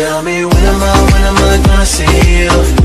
Tell me when am I, when am I gonna see you?